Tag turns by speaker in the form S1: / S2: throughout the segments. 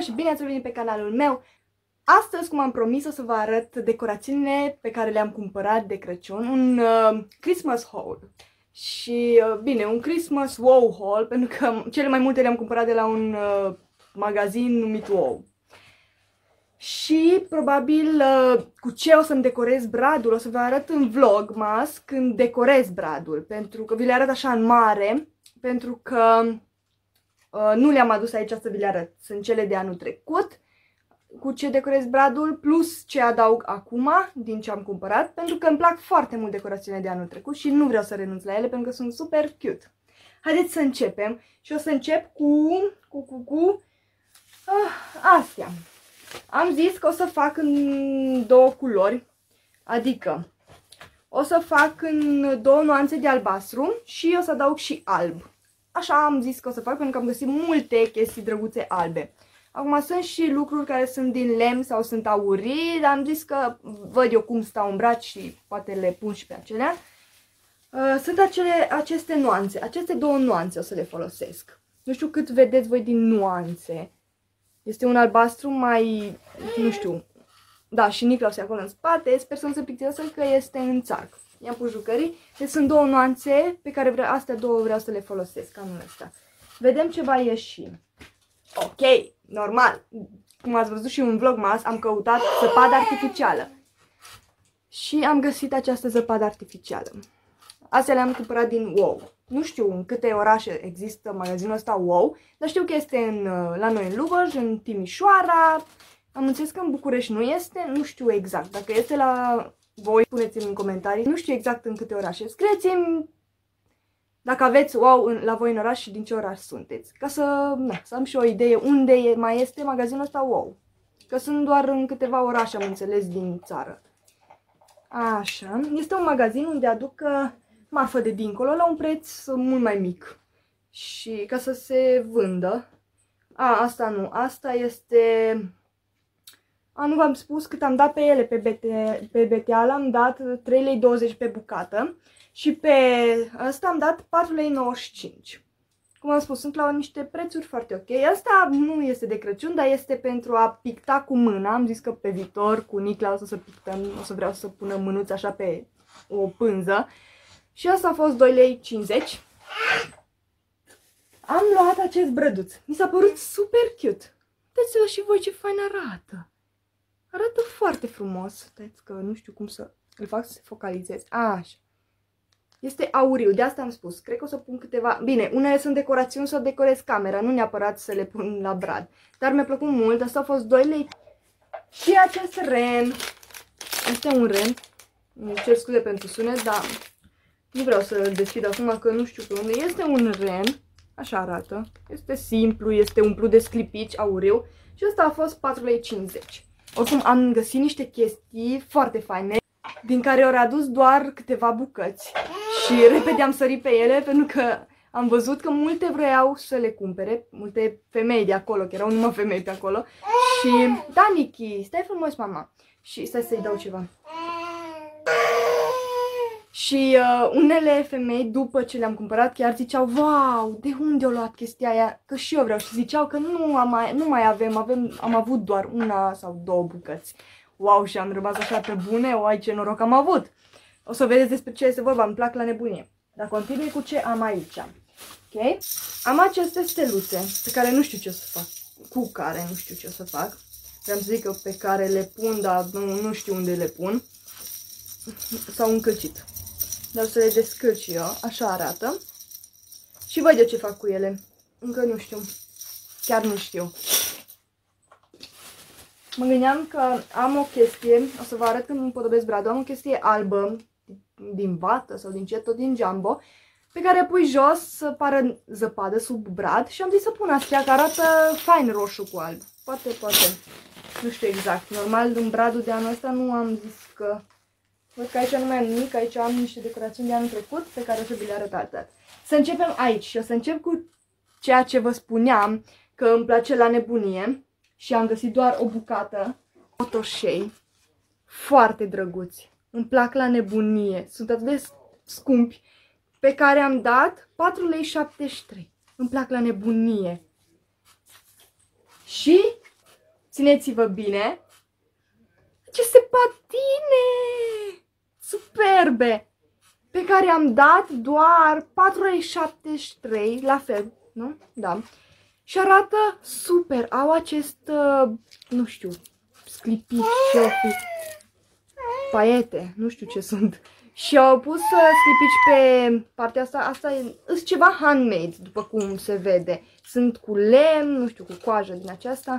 S1: și bine ați venit pe canalul meu! Astăzi, cum am promis, o să vă arăt decorațiile pe care le-am cumpărat de Crăciun, un uh, Christmas haul. Și, uh, bine, un Christmas wow haul, pentru că cele mai multe le-am cumpărat de la un uh, magazin numit Wow. Și probabil uh, cu ce o să-mi decorez bradul, o să vă arăt în vlog mas când decorez bradul, pentru că vi le arăt așa în mare, pentru că uh, nu le-am adus aici să vi le arăt. Sunt cele de anul trecut, cu ce decorez bradul, plus ce adaug acum din ce am cumpărat, pentru că îmi plac foarte mult decorațiile de anul trecut și nu vreau să renunț la ele pentru că sunt super cute. Haideți să începem și o să încep cu, cu, cu, cu uh, astea. Am zis că o să fac în două culori, adică o să fac în două nuanțe de albastru și o să adaug și alb. Așa am zis că o să fac pentru că am găsit multe chestii drăguțe albe. Acum sunt și lucruri care sunt din lemn sau sunt aurii, dar am zis că văd eu cum stau în braț și poate le pun și pe acelea. Uh, sunt acele, aceste nuanțe, aceste două nuanțe o să le folosesc. Nu știu cât vedeți voi din nuanțe. Este un albastru mai, nu știu, da, și Niclaus e acolo în spate, sper să nu se pictească că este în țarc. I-am pus jucării, deci sunt două nuanțe pe care vreau, astea două vreau să le folosesc anul ăsta. Vedem ce va ieși. Ok, normal, cum ați văzut și în vlogmas, am căutat zăpadă artificială. Și am găsit această zăpadă artificială. Astea le-am cumpărat din WoW. Nu știu în câte orașe există magazinul ăsta WoW, dar știu că este în, la noi în Lubăj, în Timișoara. Am înțeles că în București nu este, nu știu exact. Dacă este la voi, spuneți-mi în comentarii. Nu știu exact în câte orașe. Scrieți-mi dacă aveți wow în, la voi în oraș și din ce oraș sunteți. Ca să, na, să am și o idee unde e, mai este magazinul ăsta wow. Că sunt doar în câteva orașe, am înțeles, din țară. Așa, este un magazin unde aduc uh, marfă de dincolo la un preț mult mai mic. Și ca să se vândă. A, asta nu, asta este... A, nu v-am spus cât am dat pe ele pe, BT, pe BTA, am dat 3,20 lei pe bucată. Și pe asta am dat 4,95 lei. Cum am spus, sunt la niște prețuri foarte ok. Asta nu este de Crăciun, dar este pentru a picta cu mâna. Am zis că pe viitor cu Nicla o să, să pictăm, o să vreau să pună mânuța așa pe o pânză. Și asta a fost 2,50 lei. Am luat acest brăduț. Mi s-a părut super cute. Uitați-vă și voi ce fain arată. Arată foarte frumos. Uitați că nu știu cum să îl fac să se focalizeze. Așa. Este auriu, de asta am spus. Cred că o să pun câteva... Bine, unele sunt decorațiuni să decorez camera, nu neapărat să le pun la brad. Dar mi-a plăcut mult, asta a fost 2 lei. Și acest ren. Este un ren. Îmi cer scuze pentru sunet, dar nu vreau să-l deschid acum că nu știu pe unde. Este un ren. Așa arată. Este simplu, este umplut de sclipici auriu. Și asta a fost 4,50 lei. Oricum am găsit niște chestii foarte faine, din care au adus doar câteva bucăți. Și repede am sărit pe ele pentru că am văzut că multe vreau să le cumpere, multe femei de acolo, că erau numai femei pe acolo. Și, da, Niki, stai frumos, mama. Și stai să-i dau ceva. Și uh, unele femei, după ce le-am cumpărat, chiar ziceau, wow, de unde au luat chestia aia? Că și eu vreau. Și ziceau că nu, am mai, nu mai avem, avem, am avut doar una sau două bucăți. Wow, și am rămas așa pe bune, ai ce noroc am avut. O să vedeți despre ce este vorba, îmi plac la nebunie. Dar continui cu ce am aici. Ok? Am aceste steluțe pe care nu știu ce o să fac. Cu care nu știu ce o să fac. Vreau să zic că pe care le pun, dar nu, nu știu unde le pun. S-au încălcit. Dar o să le descălci eu. Așa arată. Și văd eu ce fac cu ele. Încă nu știu. Chiar nu știu. Mă gândeam că am o chestie, o să vă arăt când îmi podobesc bradul, am o chestie albă, din vată sau din ce, tot din jumbo, pe care pui jos să pară zăpadă sub brad și am zis să pun astea, că arată fain roșu cu alb. Poate, poate. Nu știu exact. Normal, în bradul de anul ăsta nu am zis că... Văd că aici nu mai am nimic, aici am niște decorațiuni de anul trecut pe care o să vi le arăt atât. Să începem aici și o să încep cu ceea ce vă spuneam, că îmi place la nebunie și am găsit doar o bucată. Otoșei. Foarte drăguți. Îmi plac la nebunie. Sunt atât de scumpi. Pe care am dat 4,73 lei. Îmi plac la nebunie. Și țineți-vă bine. Ce patine! Superbe! Pe care am dat doar 4,73 la fel, nu? Da. Și arată super. Au acest, uh, nu știu, sclipici, ce fi. Paiete, nu știu ce sunt. Și au pus uh, sclipici pe partea asta. Asta e sunt ceva handmade, după cum se vede. Sunt cu lemn, nu știu, cu coajă din aceasta.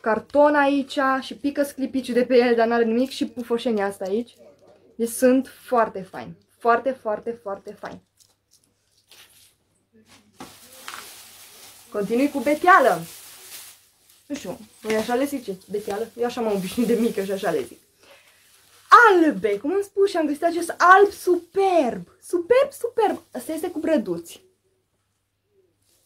S1: Carton aici și pică sclipici de pe el, dar n-are nimic. Și pufoșenia asta aici. Deci sunt foarte fain. Foarte, foarte, foarte fain. Continui cu beteală. Nu știu, voi așa le ziceți, beteală? Eu așa m-am obișnuit de mică și așa le zic. Albe, cum am spus și am găsit acest alb superb. Superb, superb. Asta este cu brăduți.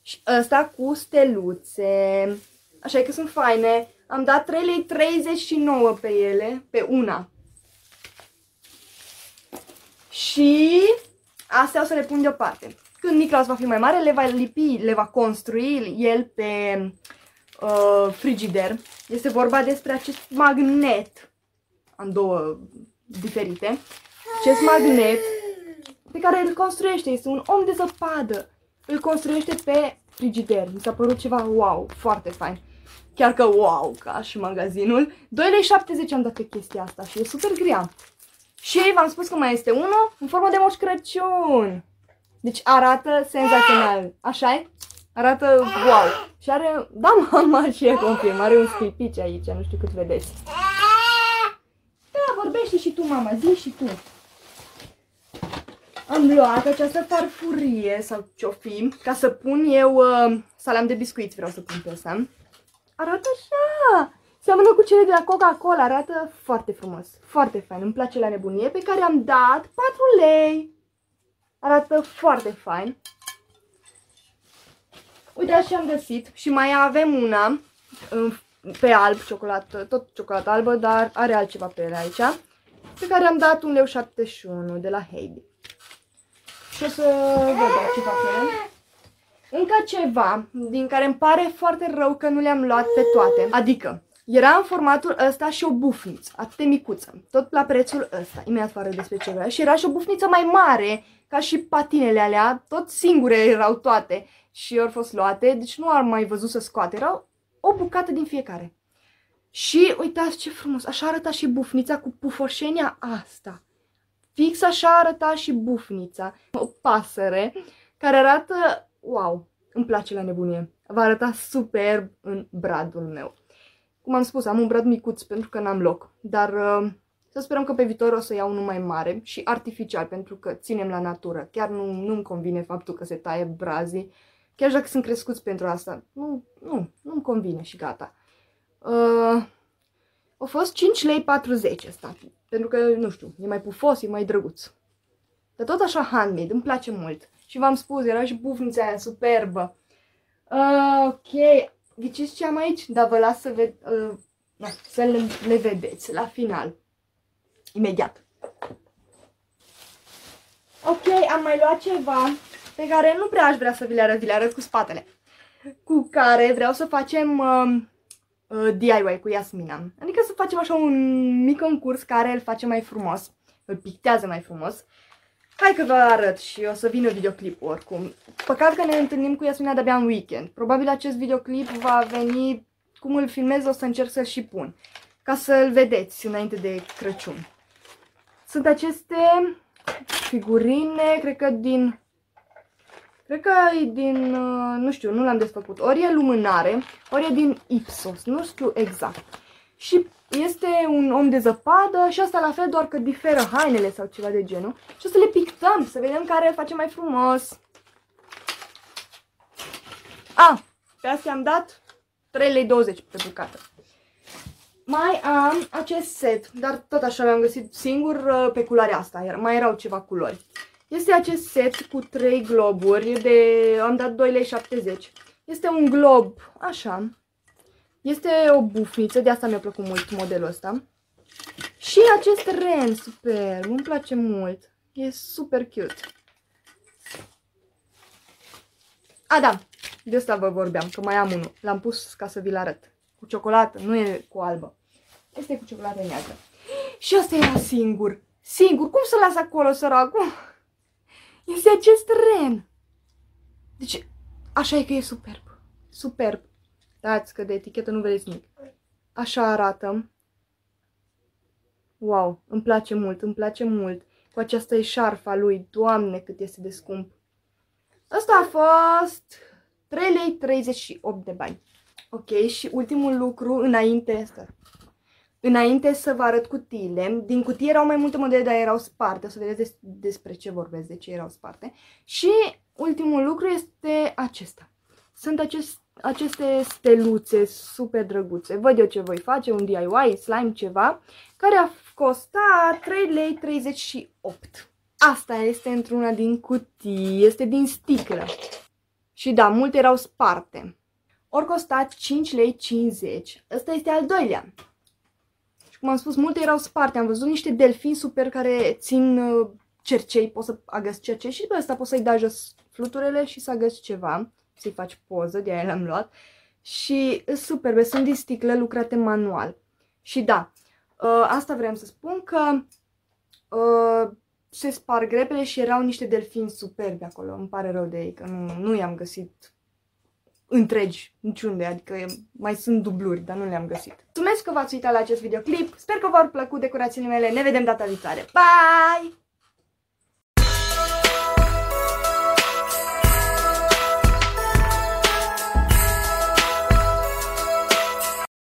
S1: Și ăsta cu steluțe. Așa că sunt faine. Am dat 3 lei 39 pe ele, pe una. Și astea o să le pun deoparte. Când Nicolaus va fi mai mare, le va lipi, le va construi el pe uh, frigider. Este vorba despre acest magnet. Am două diferite. Acest magnet pe care îl construiește. Este un om de zăpadă. Îl construiește pe frigider. Mi s-a părut ceva wow, foarte fain. Chiar că wow, ca și magazinul. 2,70 am dat pe chestia asta și e super grea. Și v-am spus că mai este unul în formă de moș Crăciun. Deci arată senzațional. așa -i? Arată wow. Și are, da mama și e confirm, are un scripici aici, nu știu cât vedeți. Da, vorbește și tu mama, zi și tu. Am luat această farfurie sau ce-o fi, ca să pun eu uh, salam de biscuiți, vreau să pun pe asta. Arată așa! Seamănă cu cele de la Coca-Cola, arată foarte frumos, foarte fain, îmi place la nebunie, pe care am dat 4 lei. Arată foarte fain. Uite așa am găsit și mai avem una pe alb, ciocolată, tot ciocolată albă, dar are altceva pe ele aici, pe care am dat 1,71 leu de la Heidi. Și o să vedem ce fac Încă ceva din care îmi pare foarte rău că nu le-am luat pe toate. Adică, era în formatul ăsta și o bufniță, atât de micuță, tot la prețul ăsta, imediat fără despre ce vrea. Și era și o bufniță mai mare, ca și patinele alea, tot singure erau toate și au fost luate, deci nu am mai văzut să scoate, erau o bucată din fiecare. Și uitați ce frumos, așa arăta și bufnița cu pufoșenia asta. Fix așa arăta și bufnița, o pasăre care arată, wow, îmi place la nebunie. Va arăta superb în bradul meu. Cum am spus, am un brad micuț pentru că n-am loc, dar uh, să sperăm că pe viitor o să iau unul mai mare și artificial pentru că ținem la natură. Chiar nu, nu-mi convine faptul că se taie brazii, chiar dacă sunt crescuți pentru asta. Nu, nu, nu-mi convine și gata. Uh, a fost 5 lei 40 ăsta, pentru că, nu știu, e mai pufos, e mai drăguț. Dar tot așa handmade, îmi place mult. Și v-am spus, era și bufnița aia superbă. Uh, ok, ghiciți ce am aici? Dar vă las să, ved uh, da, să le, le vedeți la final. Imediat. Ok, am mai luat ceva pe care nu prea aș vrea să vi le arăt, vi le arăt cu spatele. Cu care vreau să facem uh, uh, DIY cu Yasmina. Adică să facem așa un mic concurs care îl face mai frumos, îl pictează mai frumos. Hai că vă arăt și o să vină videoclipul oricum. Păcat că ne întâlnim cu Yasmina de-abia în weekend. Probabil acest videoclip va veni, cum îl filmez, o să încerc să-l și pun. Ca să-l vedeți înainte de Crăciun. Sunt aceste figurine, cred că din... Cred că e din, uh, nu știu, nu l-am desfăcut. Ori e lumânare, ori e din Ipsos, nu știu exact. Și este un om de zăpadă și asta la fel, doar că diferă hainele sau ceva de genul. Și o să le pictăm, să vedem care îl face mai frumos. A, pe astea am dat 3,20 lei pe bucată. Mai am acest set, dar tot așa l-am găsit singur uh, pe culoarea asta, iar mai erau ceva culori. Este acest set cu 3 globuri, de, am dat 2,70 lei. Este un glob, așa. Este o bufniță, de asta mi-a plăcut mult modelul ăsta. Și acest ren, super, îmi place mult. E super cute. A, da, de asta vă vorbeam, că mai am unul. L-am pus ca să vi-l arăt cu ciocolată, nu e cu albă. Este cu ciocolată neagră. Și asta era singur. Singur. Cum să las acolo, săracul? Este acest ren. Deci, așa e că e superb. Superb. Dați că de etichetă nu vedeți nimic. Așa arată. Wow, îmi place mult, îmi place mult. Cu această eșarfa lui, doamne cât este de scump. Asta a fost 3 lei 38 de bani. Ok, și ultimul lucru înainte este Înainte să vă arăt cutiile, din cutie erau mai multe modele, dar erau sparte. O să vedeți des despre ce vorbesc, de ce erau sparte. Și ultimul lucru este acesta. Sunt acest, aceste steluțe super drăguțe. Văd eu ce voi face, un DIY, slime, ceva, care a costat 3 lei 38. Asta este într-una din cutii, este din sticlă. Și da, multe erau sparte. Ori costat 5 lei 50. Ăsta este al doilea. Și cum am spus, multe erau sparte. Am văzut niște delfini super care țin uh, cercei, poți să agăți cercei și pe ăsta poți să-i dai jos fluturele și să agăți ceva, să-i faci poză, de aia l-am luat. Și superbe, sunt din sticlă lucrate manual. Și da, uh, asta vreau să spun că uh, se sparg repede și erau niște delfini superbi acolo. Îmi pare rău de ei că nu, nu i-am găsit întregi niciunde, adică mai sunt dubluri, dar nu le-am găsit. Mulțumesc că v-ați uitat la acest videoclip, sper că v-au plăcut decorațiile mele, ne vedem data viitoare. Bye!